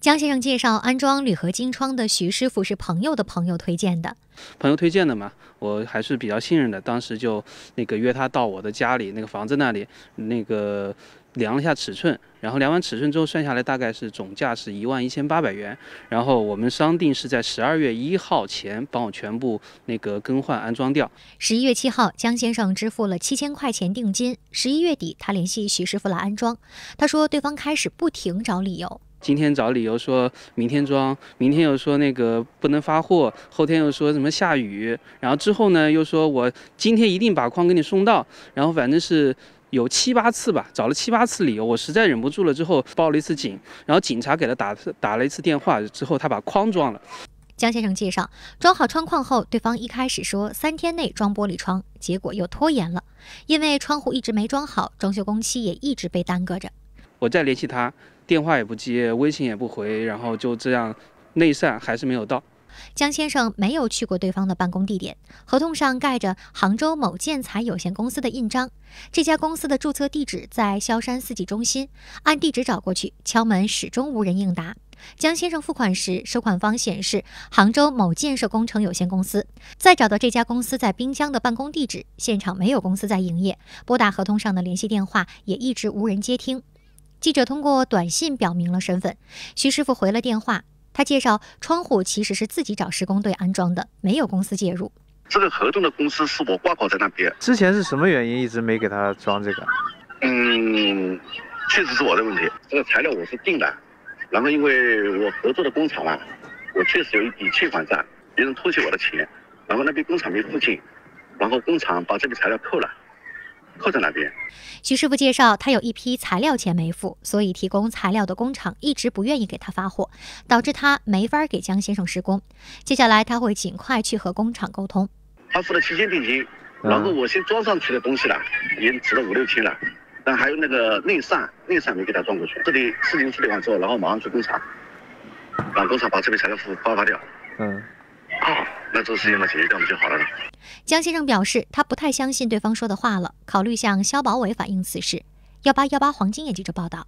江先生介绍，安装铝合金窗的徐师傅是朋友的朋友推荐的。朋友推荐的嘛，我还是比较信任的。当时就那个约他到我的家里那个房子那里，那个量了一下尺寸，然后量完尺寸之后算下来大概是总价是一万一千八百元。然后我们商定是在十二月一号前帮我全部那个更换安装掉。十一月七号，江先生支付了七千块钱定金。十一月底，他联系徐师傅来安装，他说对方开始不停找理由。今天找理由说明天装，明天又说那个不能发货，后天又说什么下雨，然后之后呢又说我今天一定把框给你送到，然后反正是有七八次吧，找了七八次理由，我实在忍不住了之后报了一次警，然后警察给他打打了一次电话之后，他把框装了。江先生介绍，装好窗框后，对方一开始说三天内装玻璃窗，结果又拖延了，因为窗户一直没装好，装修工期也一直被耽搁着。我再联系他。电话也不接，微信也不回，然后就这样，内散还是没有到。江先生没有去过对方的办公地点，合同上盖着杭州某建材有限公司的印章。这家公司的注册地址在萧山四季中心，按地址找过去，敲门始终无人应答。江先生付款时，收款方显示杭州某建设工程有限公司。再找到这家公司在滨江的办公地址，现场没有公司在营业，拨打合同上的联系电话也一直无人接听。记者通过短信表明了身份，徐师傅回了电话。他介绍，窗户其实是自己找施工队安装的，没有公司介入。这个合同的公司是我挂靠在那边。之前是什么原因一直没给他装这个？嗯，确实是我的问题。这个材料我是定的，然后因为我合作的工厂啊，我确实有一笔欠款在，别人拖欠我的钱，然后那边工厂没付清，然后工厂把这笔材料扣了。扣在那边。徐师傅介绍，他有一批材料钱没付，所以提供材料的工厂一直不愿意给他发货，导致他没法给江先生施工。接下来他会尽快去和工厂沟通。他付了七千定金，然后我先装上去的东西了，已经值了五六千了，但还有那个内扇，内扇没给他装过去。这里事情处理完之后，然后马上去工厂，让工厂把这批材料付发发掉。嗯。那这事情嘛解决掉不就好了？江先生表示，他不太相信对方说的话了，考虑向消保委反映此事。幺八幺八黄金也记者报道。